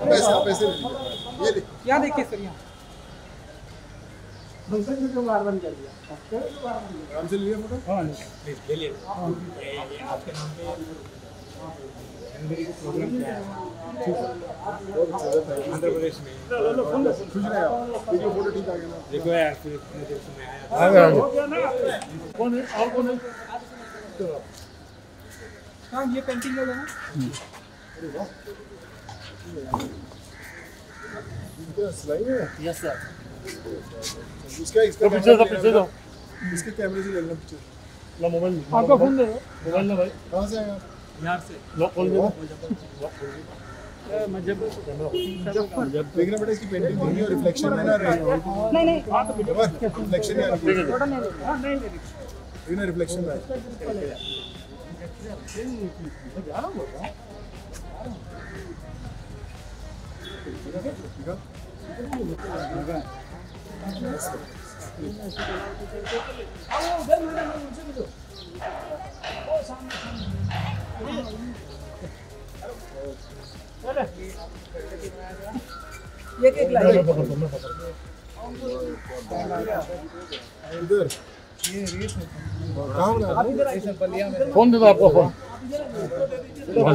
पैसे आप पैसे ले लीजिए। ये ले यहाँ देखिए सर यहाँ। आराम से लिए फ़ोटो? हाँ आंध्र प्रदेश में। खुश रहे वीडियो फ़ोटो ठीक आ गया देखो यार फिर इतने देर से मैं आया। कौन है? और कौन है? हाँ ये पेंटिंग है ना। इनका सिलाई है यस सर इसका इसका पीछे दो पीछे दो इसके कैमरे से ले लेना पिक्चर ला मोबाइल आपका फ़ोन दे दो मोबाइल ना भाई कहाँ से आए आप से लॉक खोल दो देखना बेटा इसकी पेंटिंग देखनी और रिफ्लेक्शन में ना नहीं नहीं। हाँ रिफ्लेक्शन हाँ। नहीं देखना रिफ्लेक्शन। है। एक एक इधर कहाँ बना है? फ़ोन दे दो आपको फ़ोन।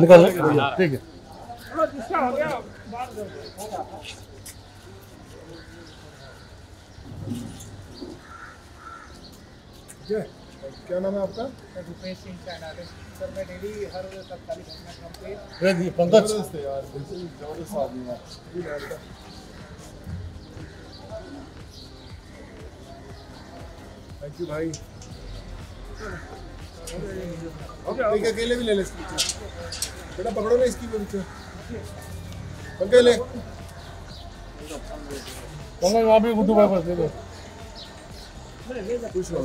निकाल ले। ठीक है। क्या नाम है आपका? रुपेश सिंह चाइना सर मैं डेली हर तत्कालीस मिनट पंकज। ज़बरदस्त यार बिल्कुल ज़बरदस्त आदमी है। थैंक यू भाई। एक अकेले भी ले ले इसकी। बेटा पकड़ो ना इसकी पिक्चर पंकज ले पंकज वहाँ पे गुड्डू भाई पास खुश रहो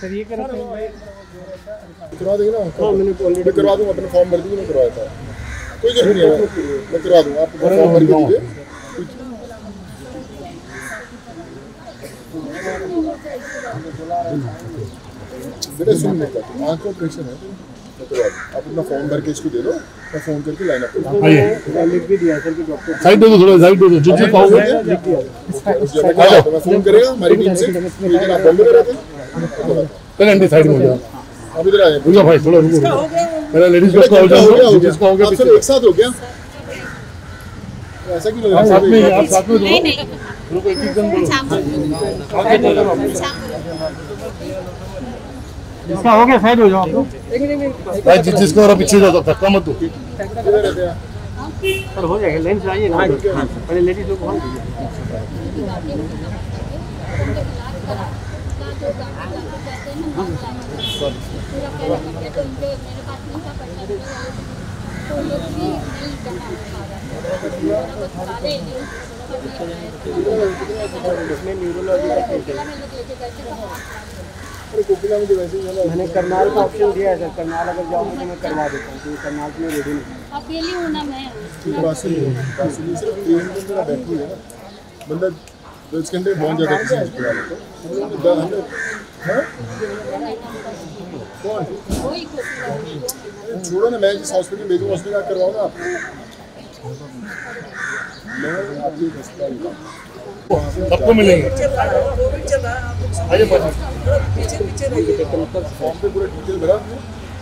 सर ये करो करवा देंगे ना? हाँ मैंने ऑलरेडी करवा दूँगा अपने फॉर्म भर दीजिए मैं करवा देता कोई नहीं है मैं करवा दूँगा आप फॉर्म भर दीजिए। बेटा सुन लेता आँख का ऑपरेशन है मैं करवा दूँ आप अपना फॉर्म भर के इसको दे दो मैं फ़ोन करके लाइन अप लिख भी दिया सर डॉक्टर साइड दे दो थोड़ा साइड दे दो जो चीज़ पाओगे। मैं तो मैं फ़ोन करेगा हमारी टीम से। दिन आप बॉम्बे में रहते हैं पहले साइड में हो जाओ। आप इधर आए रुको भाई थोड़ा रुको। पहले लेडीज़ का हो गया जाओ हो लेडीज़ का हो गया एक साथ हो गया? ऐसा क्यों लग आप रहा साथ में आप साथ में नहीं। दो एक एक जन बोलो इसका हो गया साइड हो जाओ मिनट एक भाई जिस जिसको और पीछे जाओ धक्का मत दो हैं सर हो जाएगा लाइन से आइए ना पहले लेडीज़ लोग फ़ोन कीजिए मैंने करनाल का ऑप्शन दिया है सर करनाल अगर जाओगे तो मैं करवा देता हूँ क्योंकि करनाल के लिए रेडी नहीं अकेली हूँ ना मैं। बासी बासी सिर्फ़ ट्रेन के अंदर बैठू है। बंदा दस घंटे पहुँच जाता है किसी हॉस्पिटल में तो हमें हाँ? कौन कोई कोई छोड़ो ना मैं जिस हॉस्पिटल उसमें क्या करवाओ ना आप मैं आपके अस्पताल सबको मिलेंगे। आइए पास फॉर्म पे पूरा डिटेल भरा।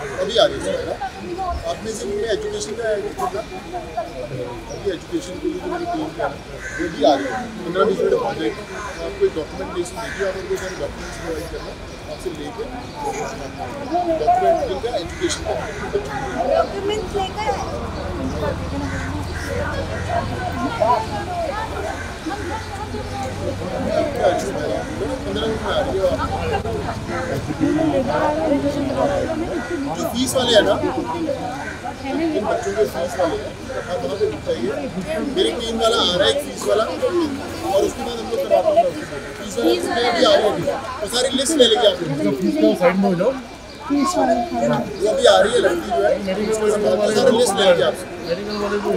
अभी आ रही है ना? आप में से में एजुकेशन का है अभी एजुकेशन के लिए जो मेरी टीम का वो भी आ रही है। पंद्रह बीस मिनट पहुँच जाएगी आपको एक डॉक्यूमेंटेशन देखिए आप उनको सारे डॉक्यूमेंट्स प्रोवाइड करना आपसे लेके डॉक्यूमेंट जिनका एजुकेशन का डॉक्यूमेंट्स लेकर? पंद्रह मिनट में आ रही है। फ़ीस वाले हैं ना इन बच्चों के फ़ीस वाले हैं आप वहाँ पे बताइए मेरी टीम वाला आ रहा है फ़ीस वाला और उसके बाद हम लोग करवाते हैं फ़ीस वाला भी आ रही है वो सारी लिस्ट ले लेंगे आप। फ़ीस का साइड में हो जाओ। वो अभी आ रही है लड़की जो है उसके बाद सारी लिस्ट ले लेंगे आप। मेडिकल वाले को